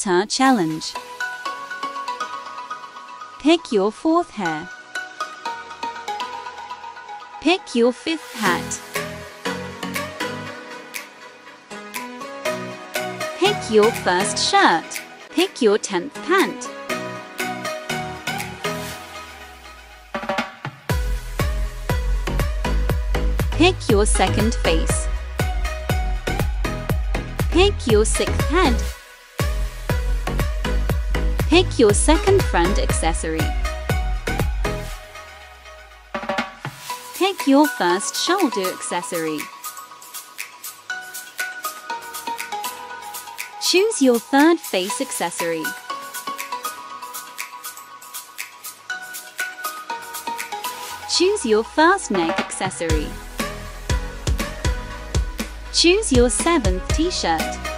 Avatar Challenge. Pick your fourth hair. Pick your fifth hat. Pick your first shirt. Pick your tenth pant. Pick your second face. Pick your sixth head. Pick your second front accessory. Pick your first shoulder accessory. Choose your third face accessory. Choose your first neck accessory. Choose your seventh t-shirt.